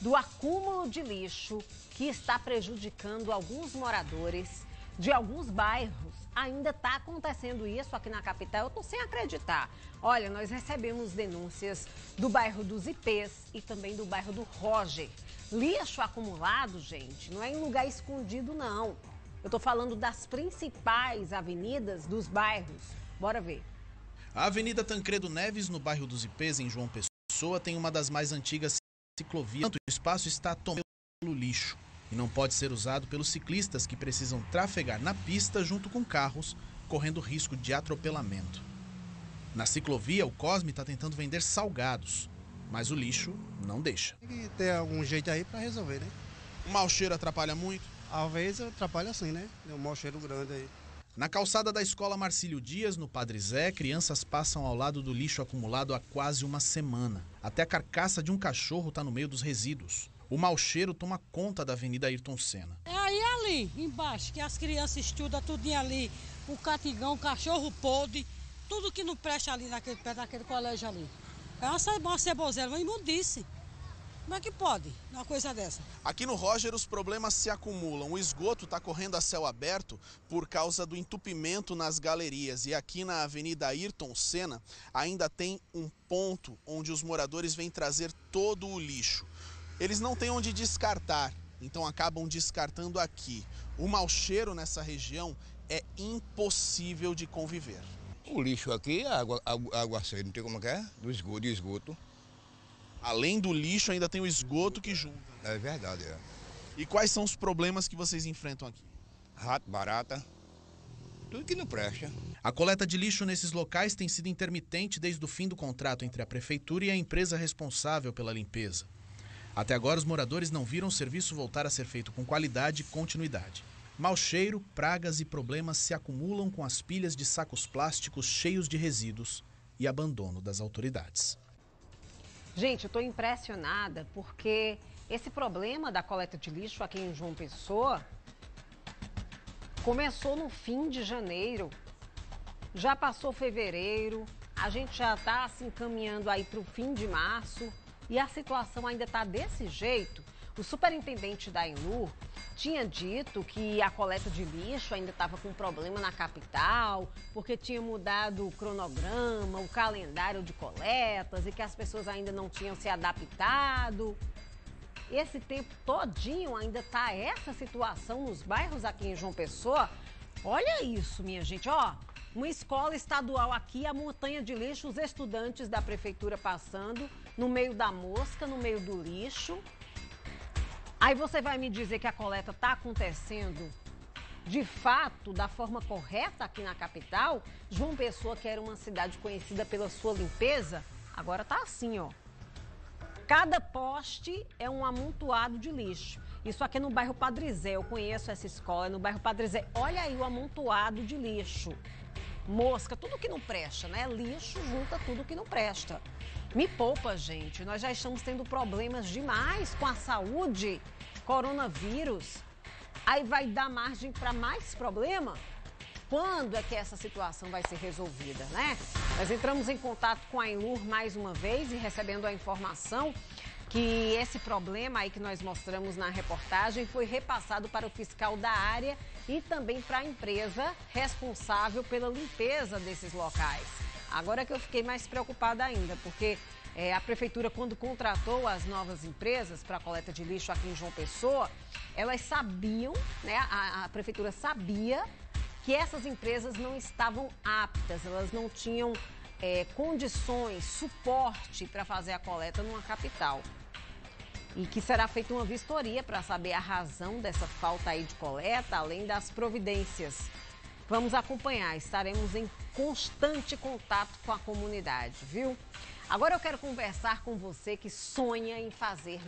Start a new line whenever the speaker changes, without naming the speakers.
do acúmulo de lixo que está prejudicando alguns moradores de alguns bairros. Ainda está acontecendo isso aqui na capital, eu estou sem acreditar. Olha, nós recebemos denúncias do bairro dos Ipês e também do bairro do Roger. Lixo acumulado, gente, não é em lugar escondido, não. Eu estou falando das principais avenidas dos bairros. Bora ver.
A Avenida Tancredo Neves, no bairro dos Ipês, em João Pessoa, tem uma das mais antigas ciclovias. O espaço está tomado pelo lixo e não pode ser usado pelos ciclistas que precisam trafegar na pista junto com carros, correndo risco de atropelamento. Na ciclovia, o Cosme está tentando vender salgados, mas o lixo não deixa.
Tem que ter algum jeito aí para resolver, né?
O mau cheiro atrapalha muito?
Às vezes atrapalha assim, né? Tem um mau cheiro grande aí.
Na calçada da escola Marcílio Dias, no Padre Zé, crianças passam ao lado do lixo acumulado há quase uma semana. Até a carcaça de um cachorro está no meio dos resíduos. O mau cheiro toma conta da Avenida Ayrton Senna.
É aí ali, embaixo, que as crianças estudam tudo ali. O catigão, o cachorro podre, tudo que não presta ali naquele pé daquele colégio ali. É uma cebozela, uma imundice. Como é que pode uma coisa dessa?
Aqui no Roger os problemas se acumulam. O esgoto está correndo a céu aberto por causa do entupimento nas galerias. E aqui na Avenida Ayrton Senna ainda tem um ponto onde os moradores vêm trazer todo o lixo. Eles não têm onde descartar, então acabam descartando aqui. O mau cheiro nessa região é impossível de conviver.
O lixo aqui, a água, água, água não tem como é? Do esgoto, de esgoto.
Além do lixo, ainda tem o esgoto que junta.
É verdade, é.
E quais são os problemas que vocês enfrentam aqui?
Rato, barata, tudo que não presta.
A coleta de lixo nesses locais tem sido intermitente desde o fim do contrato entre a prefeitura e a empresa responsável pela limpeza. Até agora, os moradores não viram o serviço voltar a ser feito com qualidade e continuidade. Mau cheiro, pragas e problemas se acumulam com as pilhas de sacos plásticos cheios de resíduos e abandono das autoridades.
Gente, eu estou impressionada porque esse problema da coleta de lixo aqui em João Pessoa começou no fim de janeiro, já passou fevereiro, a gente já está se encaminhando aí para o fim de março e a situação ainda está desse jeito. O superintendente da Enlur tinha dito que a coleta de lixo ainda estava com problema na capital, porque tinha mudado o cronograma, o calendário de coletas e que as pessoas ainda não tinham se adaptado. Esse tempo todinho ainda está essa situação nos bairros aqui em João Pessoa. Olha isso, minha gente, ó. Uma escola estadual aqui, a montanha de lixo, os estudantes da prefeitura passando no meio da mosca, no meio do lixo. Aí você vai me dizer que a coleta está acontecendo de fato, da forma correta aqui na capital? João Pessoa, que era uma cidade conhecida pela sua limpeza, agora tá assim, ó. Cada poste é um amontoado de lixo. Isso aqui é no bairro Padre Zé. Eu conheço essa escola, é no bairro Padre Zé. Olha aí o amontoado de lixo. Mosca, tudo que não presta, né? Lixo junta tudo que não presta. Me poupa, gente. Nós já estamos tendo problemas demais com a saúde. Coronavírus. Aí vai dar margem para mais problema? Quando é que essa situação vai ser resolvida, né? Nós entramos em contato com a Enlur mais uma vez e recebendo a informação que esse problema aí que nós mostramos na reportagem foi repassado para o fiscal da área e também para a empresa responsável pela limpeza desses locais. Agora que eu fiquei mais preocupada ainda, porque é, a prefeitura, quando contratou as novas empresas para coleta de lixo aqui em João Pessoa, elas sabiam, né? A, a prefeitura sabia que essas empresas não estavam aptas, elas não tinham é, condições, suporte para fazer a coleta numa capital. E que será feita uma vistoria para saber a razão dessa falta aí de coleta, além das providências. Vamos acompanhar, estaremos em constante contato com a comunidade, viu? Agora eu quero conversar com você que sonha em fazer